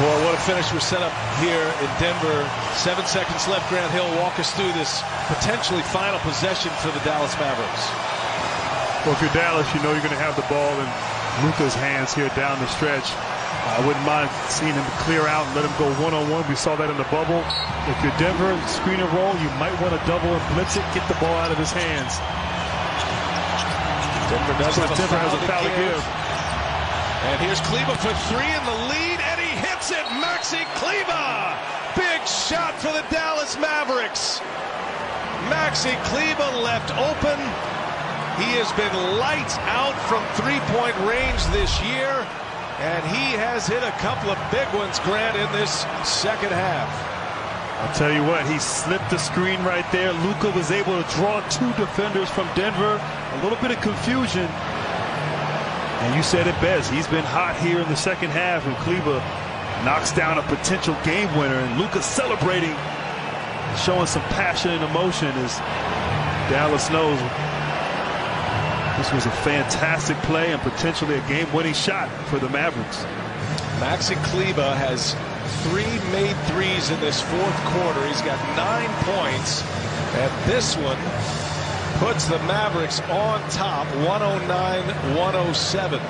Boy, what a finish we're set up here in Denver. Seven seconds left. Grant Hill walk us through this potentially final possession for the Dallas Mavericks. Well, if you're Dallas, you know you're going to have the ball in Luka's hands here down the stretch. I wouldn't mind seeing him clear out and let him go one-on-one. We saw that in the bubble. If you're Denver, screen and roll, you might want to double and blitz it, get the ball out of his hands. Denver does have a Denver has a foul foul to give. And here's Kleber for three in the lead, and it. Maxi Kleber. Big shot for the Dallas Mavericks. Maxi Kleber left open. He has been lights out from three-point range this year, and he has hit a couple of big ones, Grant, in this second half. I'll tell you what, he slipped the screen right there. Luka was able to draw two defenders from Denver. A little bit of confusion. And you said it best. He's been hot here in the second half, and Kleber knocks down a potential game winner. And Luka celebrating, showing some passion and emotion as Dallas knows this was a fantastic play and potentially a game-winning shot for the Mavericks. Maxi Kleber has three made threes in this fourth quarter. He's got nine points. And this one puts the Mavericks on top, 109-107.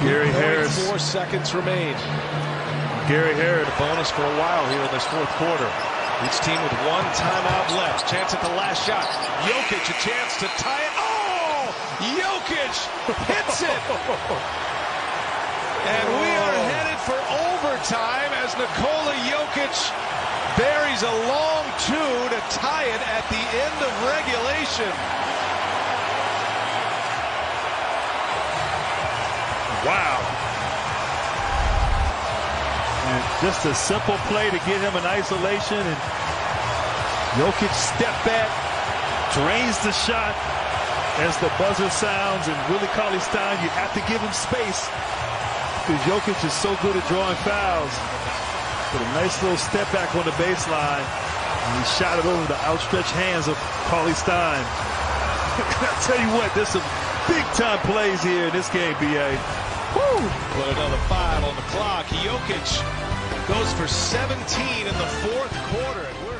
Gary Harris. Four seconds remain. Gary Harris. A bonus for a while here in this fourth quarter. Each team with one timeout left. Chance at the last shot. Jokic a chance to tie it. Oh! Jokic hits it! And we are oh. headed for overtime as Nikola Jokic buries a long two to tie it at the end of regulation. Wow. And just a simple play to get him in isolation. And Jokic step back, drains the shot as the buzzer sounds. And Willie Cauley-Stein, you have to give him space because Jokic is so good at drawing fouls. But a nice little step back on the baseline. And he shot it over the outstretched hands of Cauley-Stein. I tell you what, there's some big time plays here in this game, BA. Woo! Put another five on the clock. Jokic goes for 17 in the fourth quarter.